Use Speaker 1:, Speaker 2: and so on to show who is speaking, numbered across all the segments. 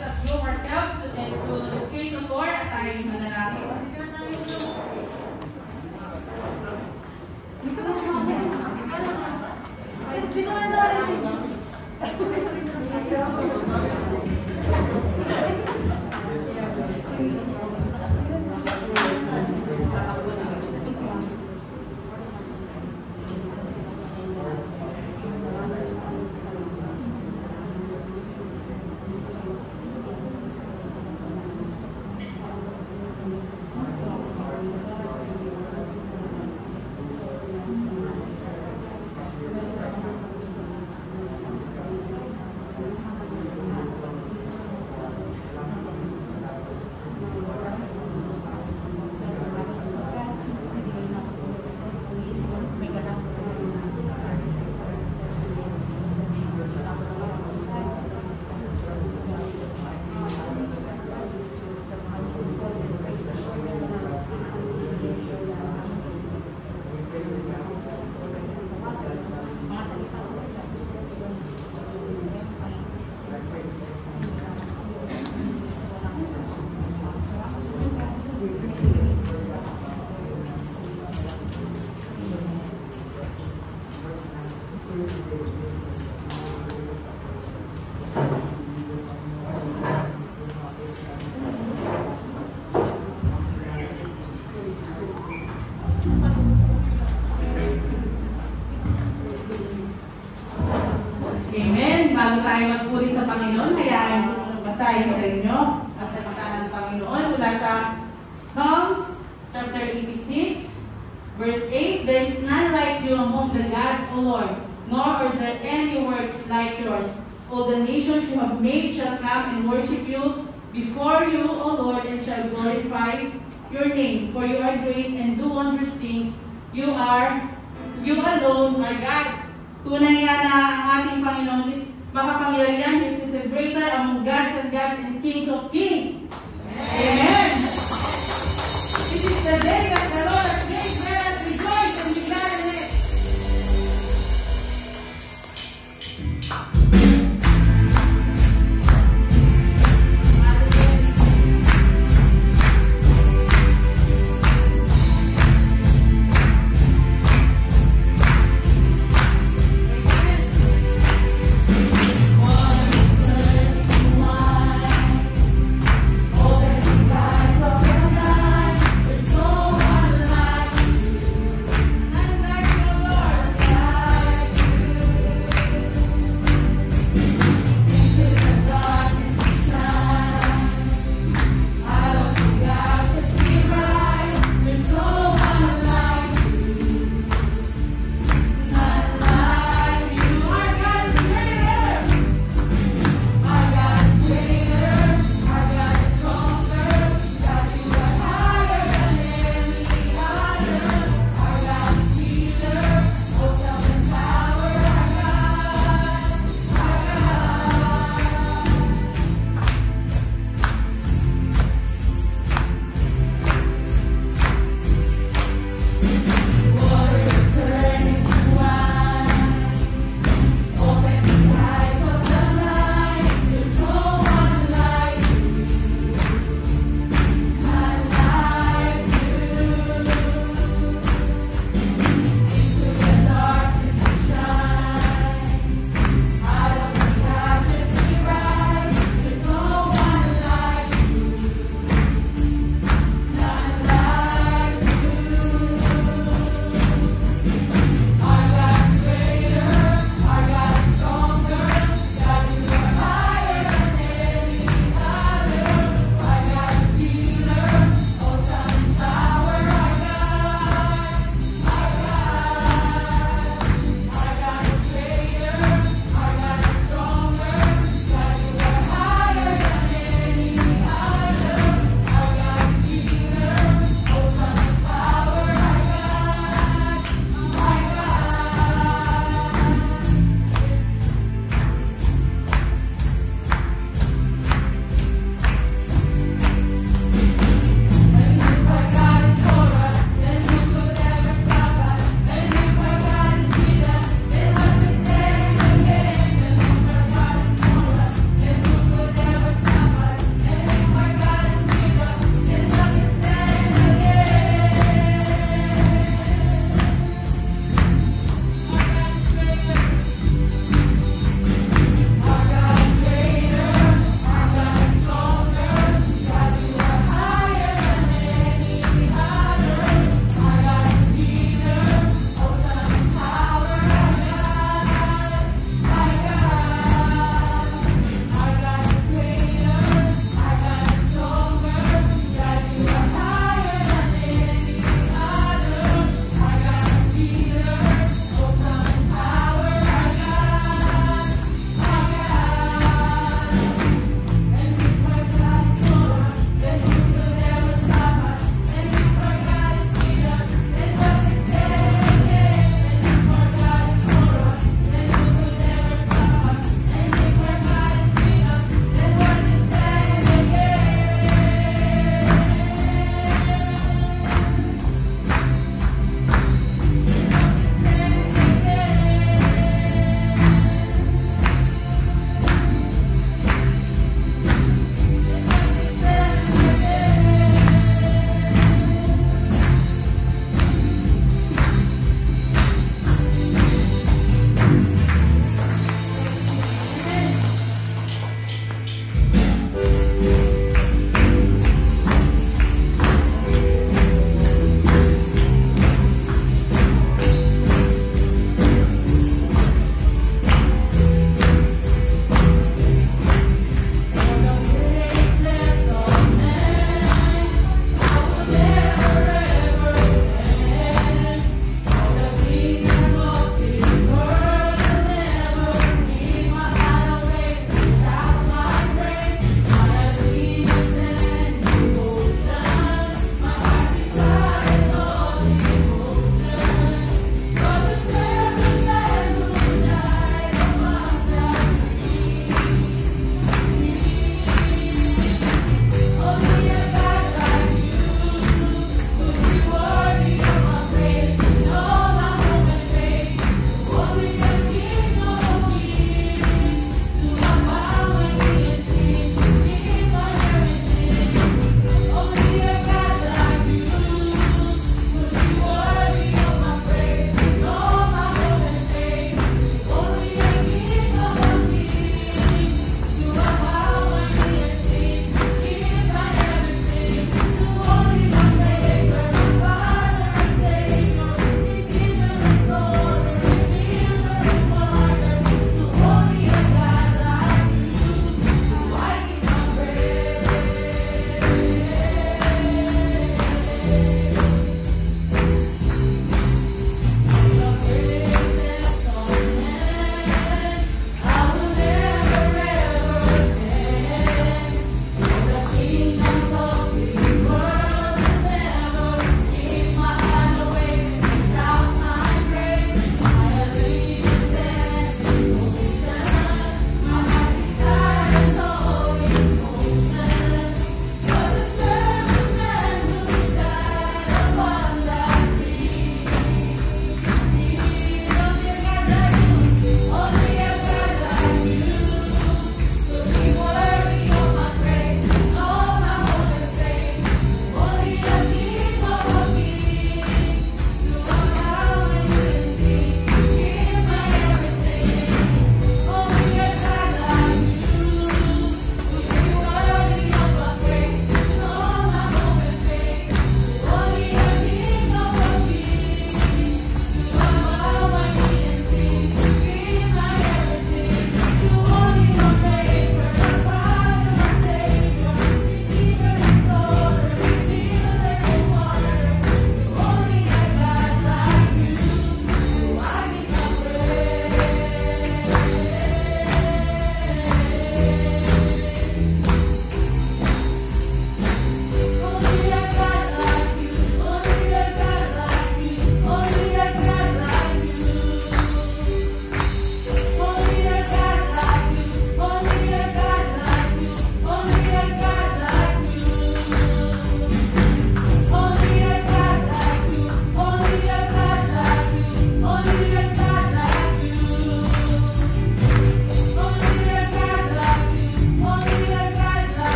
Speaker 1: let's view ourselves and to 3 to 4 at manalangin. Made shall come and worship you before you, O Lord, and shall glorify your name. For you are great and do wondrous things. You are, you alone are God. Tunay nga na ang ating Panginoon is makapangyarihan. He is greater among gods and gods and kings of kings. Amen. This is the day that the Lord has made.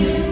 Speaker 2: Bearing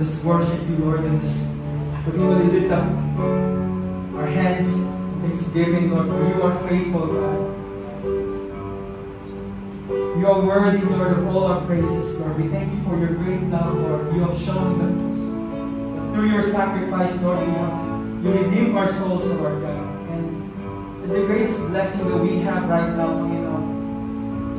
Speaker 3: Just worship you, Lord, and just continually lift up our hands in thanksgiving, Lord, for you are faithful, God. You are worthy, Lord, of all our praises, Lord. We thank you for your great love, Lord. You have shown us through your sacrifice, Lord, you, have, you redeem our souls, Lord God. And it's the greatest blessing that we have right now,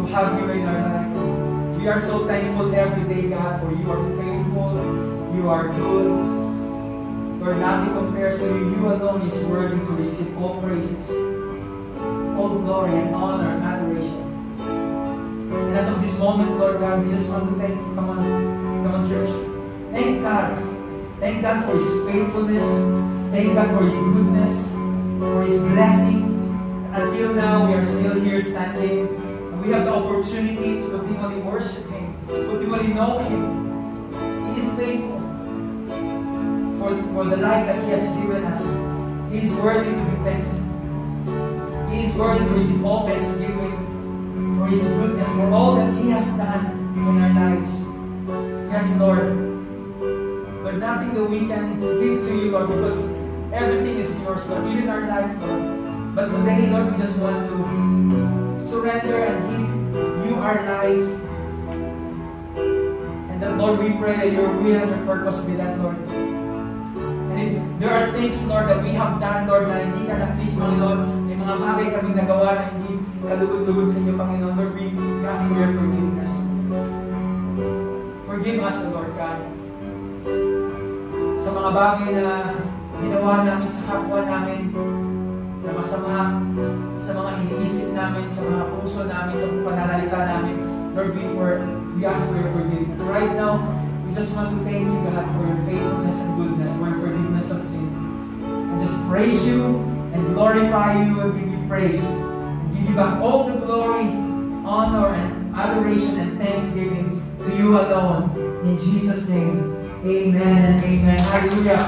Speaker 3: to have you in our life. We are so thankful every day, God, for you are faithful, you are good. Lord, nothing compares to you. You alone is worthy to receive all praises, all glory and honor and adoration. And as of this moment, Lord God, we just want to thank you. Come on, come on, church. Thank God. Thank God for His faithfulness. Thank God for His goodness, for His blessing. Until now, we are still here standing. We have the opportunity to continually worship Him, continually know Him. He is faithful for, for the life that He has given us. He is worthy to be thanked. He is worthy to receive all thanksgiving for His goodness, for all that He has done in our lives. Yes, Lord. But nothing that we can give to you, Lord, because everything is yours, Lord, even our life, Lord. But today, Lord, we just want to surrender and give you our life. And that, Lord, we pray that your will and your purpose be that, Lord. And if there are things, Lord, that we have done, Lord, na hindi ka na-please, Panginoon, may mga bagay kami nagawa na hindi kalugod-lugod sa inyo, Panginoon, Lord, we ask for your forgiveness. Forgive us, Lord God, sa mga bagay na ginawa namin sa kapwa namin, na masama, sa mga iniisip namin, sa mga puso namin, sa pananalita namin. Lord, we, for, we ask for your forgiveness. Right now, we just want to thank you, God, for your faithfulness and goodness, for your forgiveness of sin. And just praise you and glorify you and give you praise. And give you back all the glory, honor, and adoration and thanksgiving to you alone. In Jesus' name, amen and amen. Hallelujah.